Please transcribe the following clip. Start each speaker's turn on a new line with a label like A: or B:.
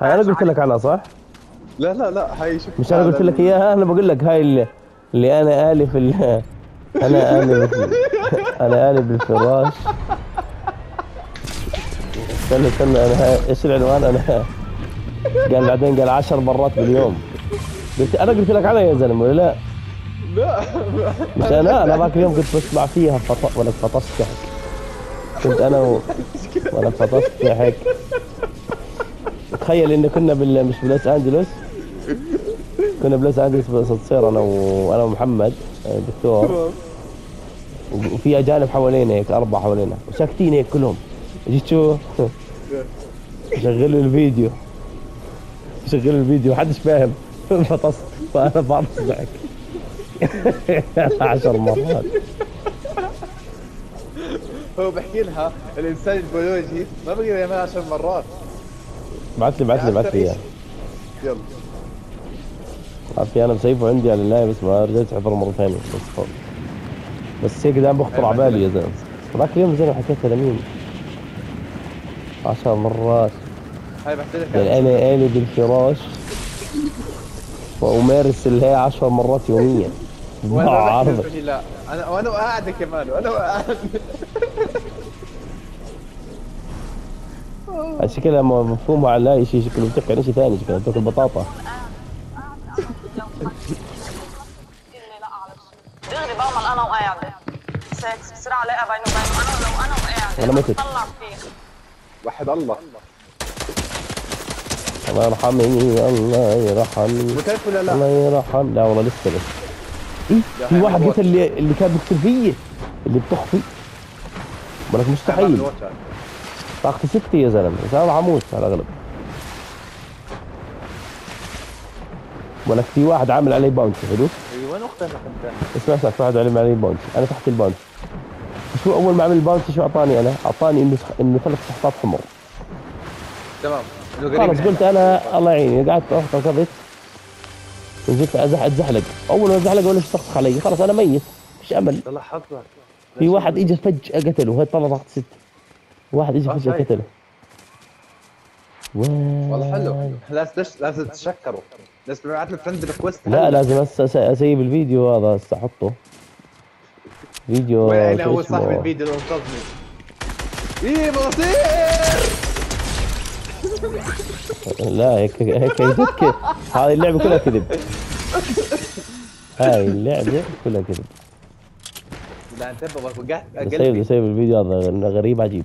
A: هاي أنا قلت لك عنها صح؟
B: لا لا لا هاي شوف
A: مش أنا قلت لك إياها؟ أنا بقول لك هاي اللي, اللي أنا الف ال... أنا الف أنا الف بالفراش. استنى استنى أنا ها- إيش العنوان؟ أنا قال بعدين قال عشر مرات باليوم. قلت أنا قلت لك عنها يا زلمة ولا لا؟
B: لا.
A: مش أنا أنا ذاك اليوم كنت بسمع فيها فط... ولا فطست ضحك. كنت أنا و... ولا فطست ضحك. تخيل إن كنا بال... مش بلوس أنجلوس. كنا بلوس أنجلوس بس تصير أنا وأنا ومحمد آه، دكتور
B: تمام
A: وفي أجانب حوالينا هيك أربعة حوالينا. وساكتين هيك كلهم. جيت شو؟ شغلوا الفيديو. شغلوا الفيديو. محدش فاهم. فطست فأنا بعرف ضحك عشر مرات.
B: هو بحكي لها الإنسان البيولوجي ما بقدر يعملها عشر مرات.
A: بعت لي بعت لي بعت لي
B: يلا.
A: عارف أنا مسيفه عندي على الله بس ما رجعت احضره مرة ثانية. بس فضل. بس هيك دائما بخطر على بالي يا زلمه ذاك اليوم زلمه حكيتها لمين؟ عشر مرات.
B: هاي بحكي لك
A: قال أنا آلي بالفراش وأمارس اللي هي عشر مرات يوميا. عارض
B: بحكي لا أنا وأنا قاعدة كمان وأنا قاعد.
A: عشان كذا ما مفهومها على شيء شكله بتحكي شيء ثاني شكله بتاكل بطاطا.
C: دغري بعمل أنا وقاعده سكس وبينه أنا لو أنا وقاعده
A: متت.
C: فيه
B: وحد الله.
A: الله يرحمني الله يرحمني
B: ولا لا؟
A: الله يرحم. لا والله لسه لسه إيه؟ في واحد قتل اللي اللي كان بيقتل فيي اللي بتخفي. ولك مستحيل. طاقتي ستة يا زلمة راح أموت على الأغلب. ولك في واحد عامل علي bounty حلو؟
B: اي وين أختك أنت؟
A: اسمع اسمع في واحد عامل علي bounty أنا تحت ال bounty شو أول ما عمل ال bounty شو أعطاني أنا؟ أعطاني إنه إنه ثلاث تحطات حمر.
B: تمام.
A: خلص
B: من
A: قلت أنا الله يعيني قعدت رحت ركضت نزلت ازح أتزحلق. أول ما أتزحلق ولا يطخ علي. خلص أنا ميت. مش
B: أمل.
A: في واحد اجى فجأة قتله هاي طلع ضغط ست. واحد اجى فجأة
B: شايف.
A: قتله
B: والله حلو. لازم. لازم تتشكروا. لازم تبعت له friend request
A: لا لازم أسيب الفيديو هذا هسه أحطه. فيديو
B: وين هو؟ صاحب الفيديو؟ اللي انقذني. إيه بصير
A: لا هيك هيك يذكر هذه اللعبة كلها كذب. هاي اللعبة كلها كذب.
B: لا انتبه وقعت
A: بسيب
B: قلبي.
A: بسيب الفيديو هذا غريب عجيب.